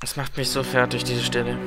Das macht mich so fertig, diese Stelle.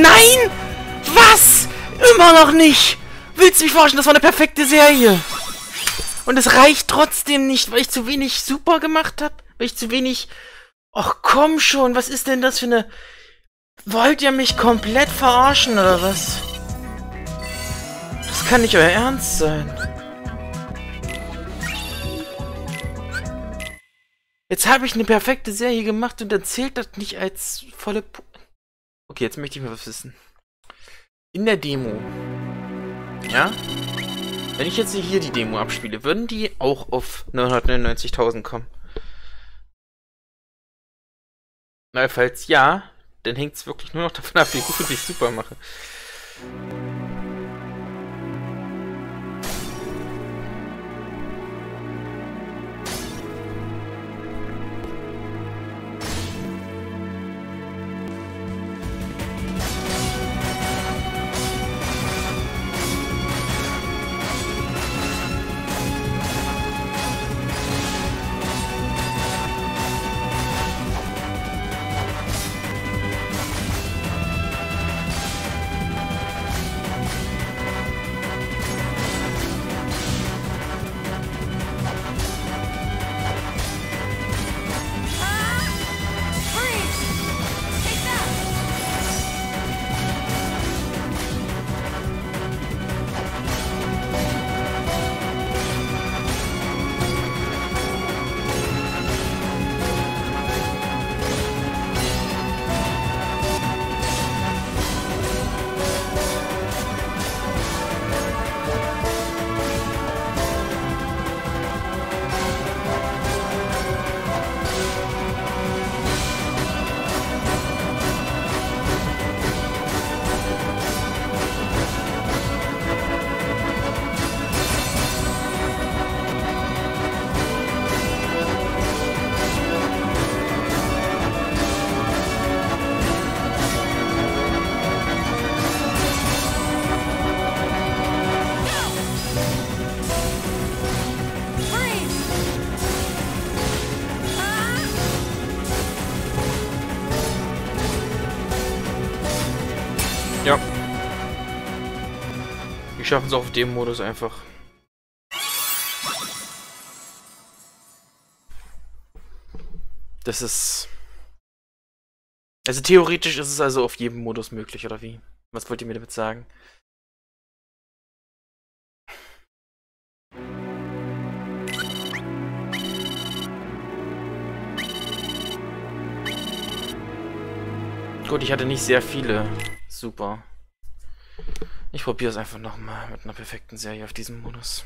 Nein! Was? Immer noch nicht! Willst du mich forschen? Das war eine perfekte Serie! Und es reicht trotzdem nicht, weil ich zu wenig super gemacht habe? Weil ich zu wenig... Ach komm schon, was ist denn das für eine... Wollt ihr mich komplett verarschen, oder was? Das kann nicht euer Ernst sein. Jetzt habe ich eine perfekte Serie gemacht und dann zählt das nicht als volle... Pu okay, jetzt möchte ich mal was wissen. In der Demo. Ja? Wenn ich jetzt hier die Demo abspiele, würden die auch auf 999.000 kommen? Na, falls ja, dann hängt es wirklich nur noch davon ab, wie gut ich super mache. Schaffen es auch auf dem Modus einfach. Das ist... Also theoretisch ist es also auf jedem Modus möglich, oder wie? Was wollt ihr mir damit sagen? Gut, ich hatte nicht sehr viele. Super. Ich probiere es einfach nochmal mit einer perfekten Serie auf diesem Modus.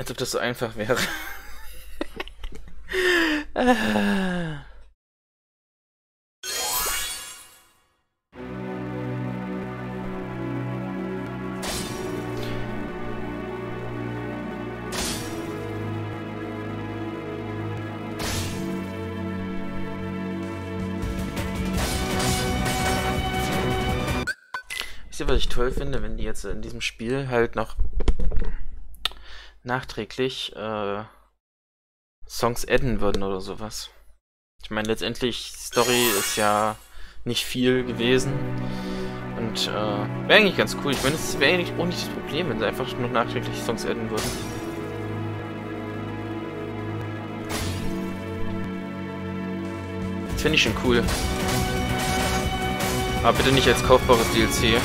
Als ob das so einfach wäre. ah. Was ich toll finde, wenn die jetzt in diesem Spiel halt noch nachträglich äh, Songs adden würden oder sowas. Ich meine, letztendlich, Story ist ja nicht viel gewesen. Und äh, wäre eigentlich ganz cool. Ich meine, es wäre eigentlich auch nicht das Problem, wenn sie einfach nur nachträglich Songs adden würden. Das finde ich schon cool. Aber bitte nicht als kaufbares DLC.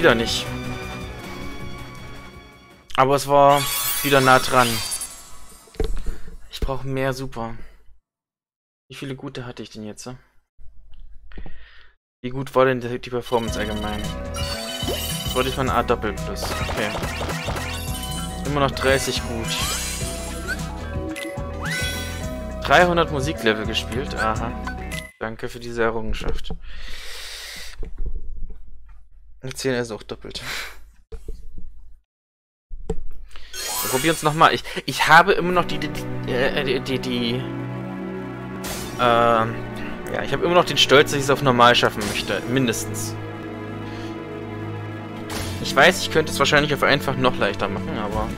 Wieder nicht. Aber es war wieder nah dran. Ich brauche mehr Super. Wie viele gute hatte ich denn jetzt? Wie gut war denn die Performance allgemein? Das wollte ich von A Doppel Plus. Okay. Immer noch 30 gut. 300 Musiklevel gespielt. Aha. Danke für diese Errungenschaft. Wir zählen also auch doppelt. Wir probieren es nochmal. Ich, ich habe immer noch die, die, die, äh, die, die äh, ja, ich habe immer noch den Stolz, dass ich es auf normal schaffen möchte. Mindestens. Ich weiß, ich könnte es wahrscheinlich auf einfach noch leichter machen, aber...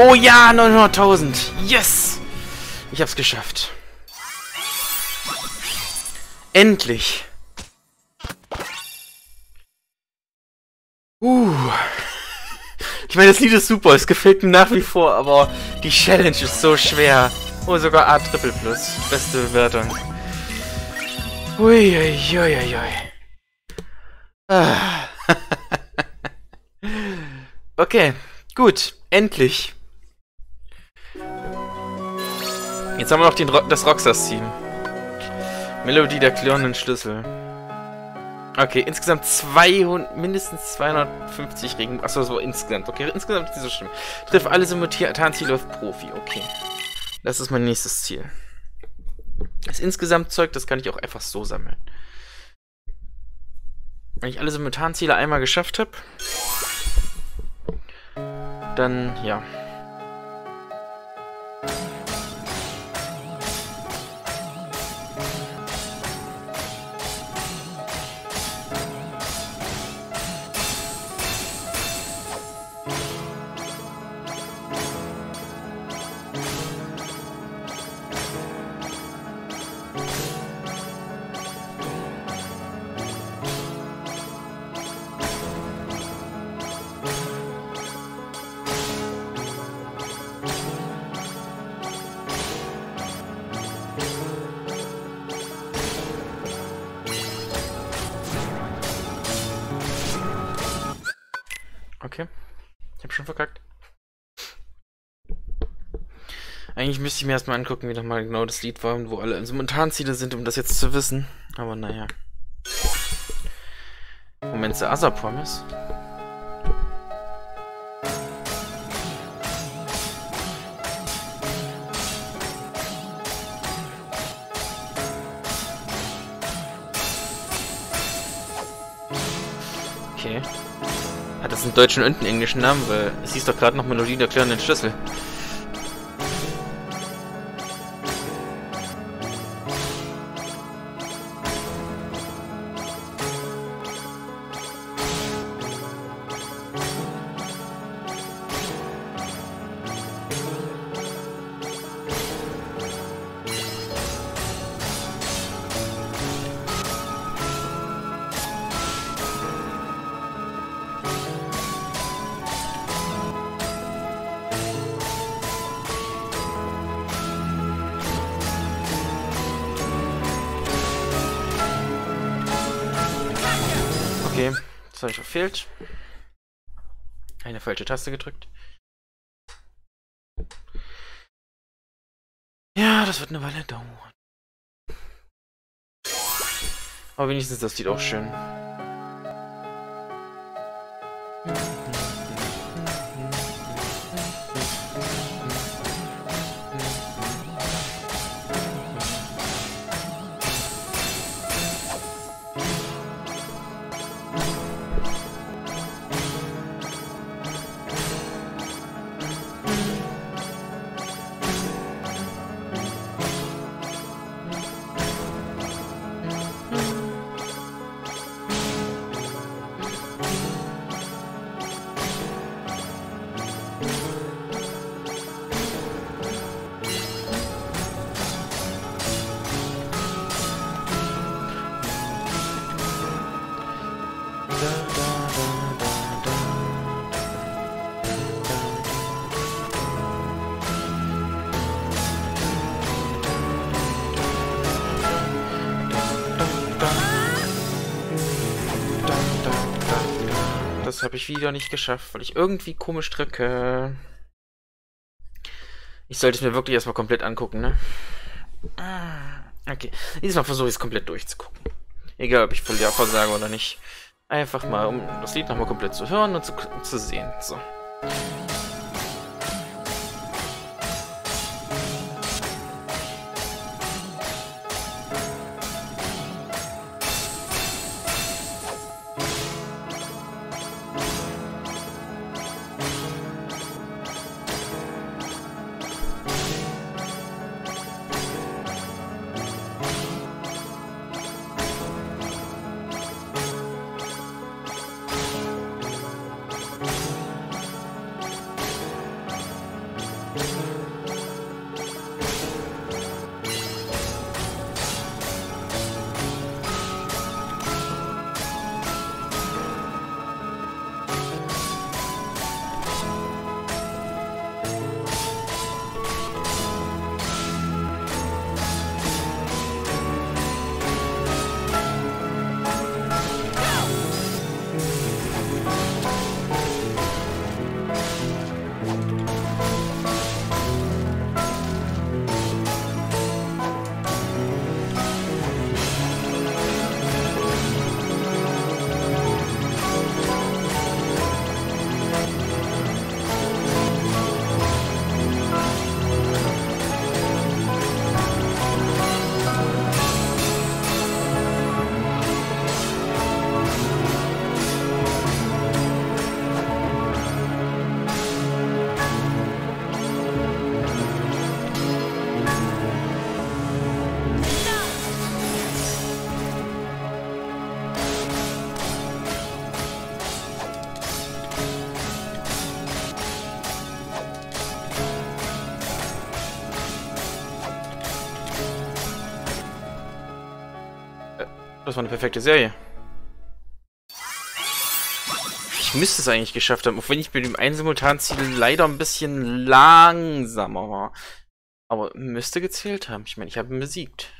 Oh ja, 900.000. Yes! Ich hab's geschafft. Endlich. Uh. Ich meine, das Lied ist super, es gefällt mir nach wie vor, aber die Challenge ist so schwer. Oh, sogar A Triple Plus. Beste Bewertung. Uiuiuiui. Ah. okay, gut. Endlich. Jetzt haben wir noch den Ro das Roxas-Team. Melodie der klirrenden Schlüssel. Okay, insgesamt 200, mindestens 250 Regen... Achso, so insgesamt. Okay, insgesamt ist nicht so schlimm. Triff alle Simultanziele auf Profi. Okay. Das ist mein nächstes Ziel. Das insgesamt Zeug, das kann ich auch einfach so sammeln. Wenn ich alle Simultanziele einmal geschafft habe, dann, ja. Verkackt. Eigentlich müsste ich mir erstmal angucken, wie nochmal genau das Lied war und wo alle Simultanziele sind, um das jetzt zu wissen. Aber naja. Moment, the other promise? Das einen deutschen und einen englischen Namen? Weil es hieß doch gerade noch Melodie der klärenden Schlüssel. Das habe ich verfehlt. Eine falsche Taste gedrückt. Ja, das wird eine Weile dauern. Aber wenigstens das sieht auch schön. Habe ich wieder nicht geschafft, weil ich irgendwie komisch drücke. Ich sollte es mir wirklich erstmal komplett angucken, ne? Okay. Diesmal versuche ich es komplett durchzugucken. Egal, ob ich versage oder nicht. Einfach mal, um das Lied nochmal komplett zu hören und zu, zu sehen. So. Das war eine perfekte Serie. Ich müsste es eigentlich geschafft haben, auch wenn ich mit dem einen Simultanziel leider ein bisschen langsamer war. Aber müsste gezählt haben. Ich meine, ich habe ihn besiegt.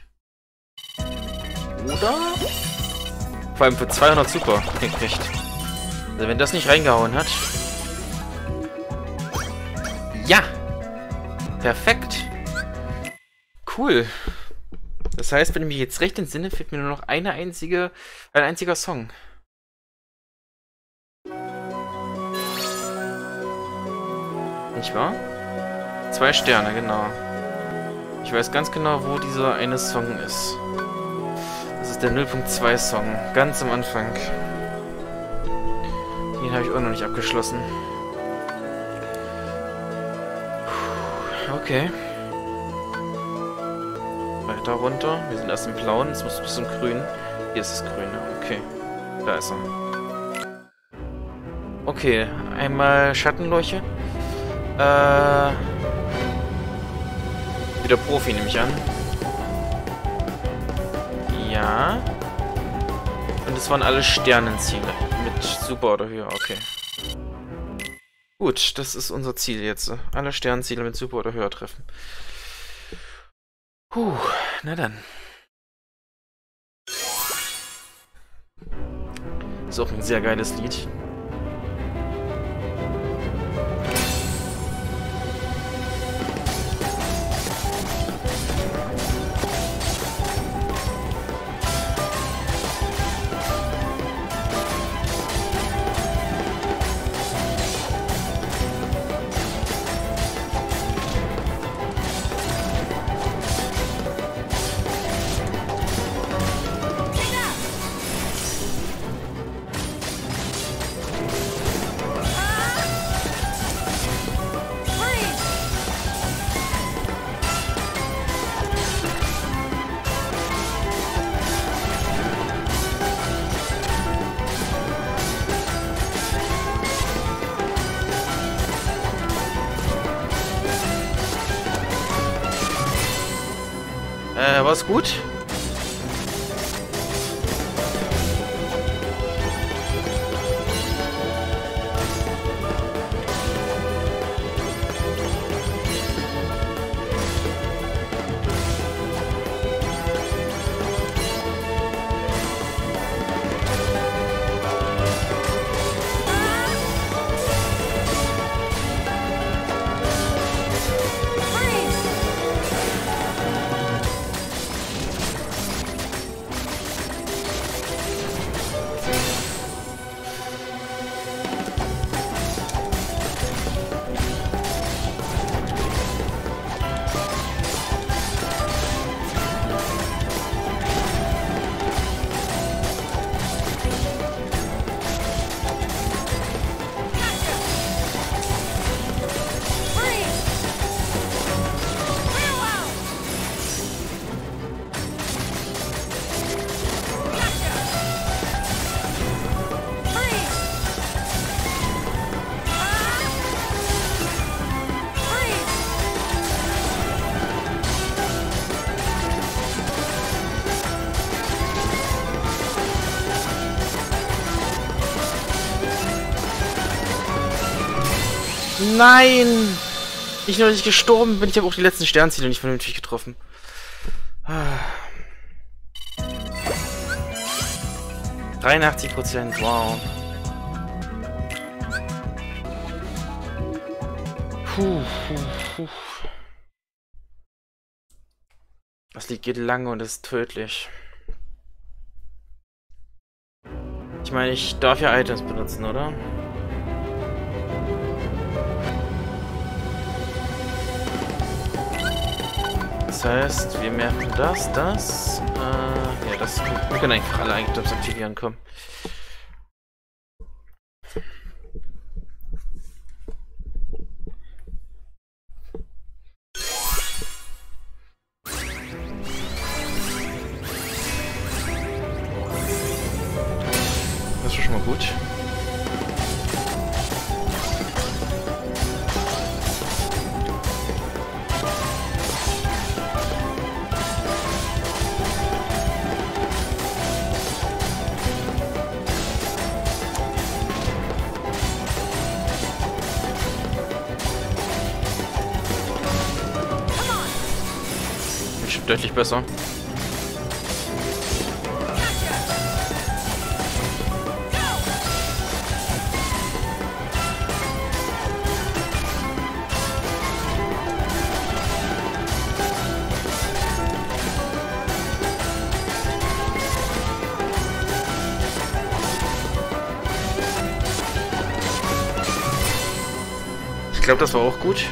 Oder? Vor allem für 200 Super gekriegt. Also wenn das nicht reingehauen hat. Ja! Perfekt. Cool. Das heißt, wenn ich mich jetzt recht entsinne, fehlt mir nur noch eine einzige, ein einziger Song. Nicht wahr? Zwei Sterne, genau. Ich weiß ganz genau, wo dieser eine Song ist. Das ist der 0.2 Song, ganz am Anfang. Den habe ich auch noch nicht abgeschlossen. Okay. Weiter runter. Wir sind erst im Blauen, jetzt muss bis zum Grün. Hier ist das Grüne. Okay. Da ist er. Okay, einmal Schattenleuche. Äh. Wieder Profi, nehme ich an. Ja. Und es waren alle Sternenziele. Mit Super oder höher, okay. Gut, das ist unser Ziel jetzt. Alle Sternenziele mit Super oder höher treffen. Puh, na dann. Ist auch ein sehr geiles Lied. Gut? Nein! Nicht nur, ich gestorben bin, ich habe auch die letzten Sternziele nicht vernünftig getroffen. 83 Prozent, wow. Puh, puh, puh. Das Lied geht lange und ist tödlich. Ich meine, ich darf ja Items benutzen, oder? Das heißt, wir merken das, das. Äh, ja, das. Wir können einfach alle Items aktivieren, komm. Deutlich besser. Ich glaube, das war auch gut.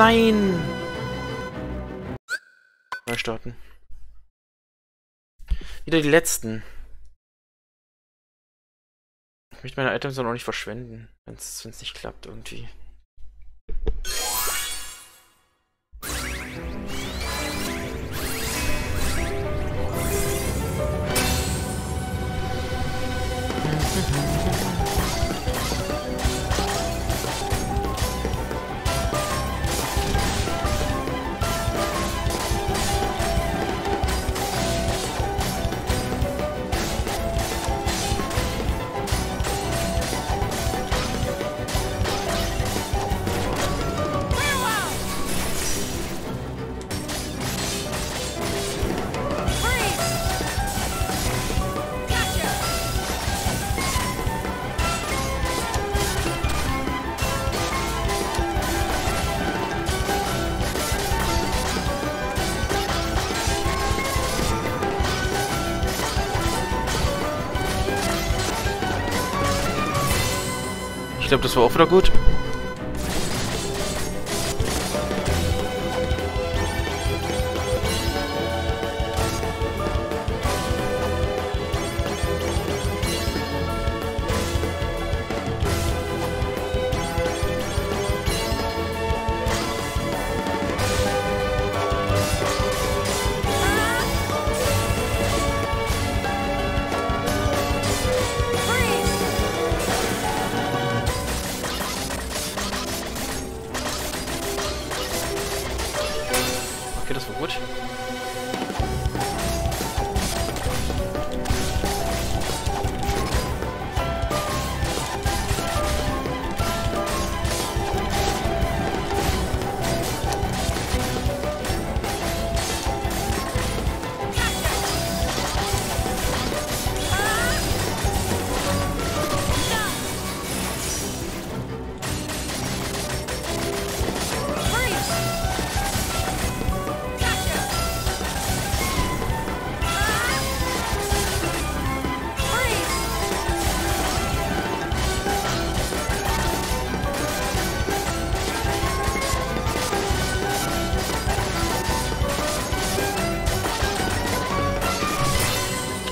Nein! Neu starten. Wieder die letzten. Ich möchte meine Items dann auch nicht verschwenden, wenn es nicht klappt irgendwie. Glaube, das war auch wieder gut.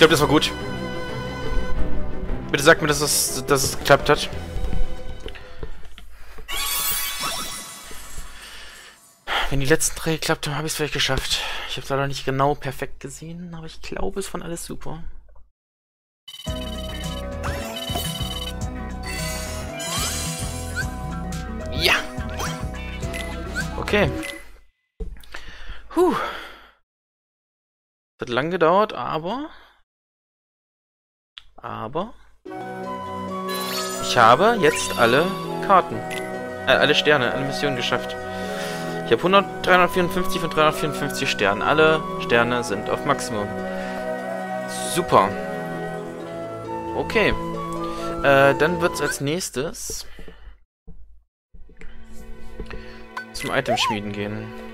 Glaube, das war gut. Bitte sag mir, dass es, dass es geklappt hat. Wenn die letzten drei geklappt haben, habe ich es vielleicht geschafft. Ich habe es leider nicht genau perfekt gesehen, aber ich glaube, es fand alles super. Ja! Okay. Puh. Das hat lang gedauert, aber... Aber... Ich habe jetzt alle Karten. Äh, alle Sterne, alle Missionen geschafft. Ich habe 100, 354 von 354 Sternen. Alle Sterne sind auf Maximum. Super. Okay. Äh, dann wird es als nächstes zum Item-Schmieden gehen.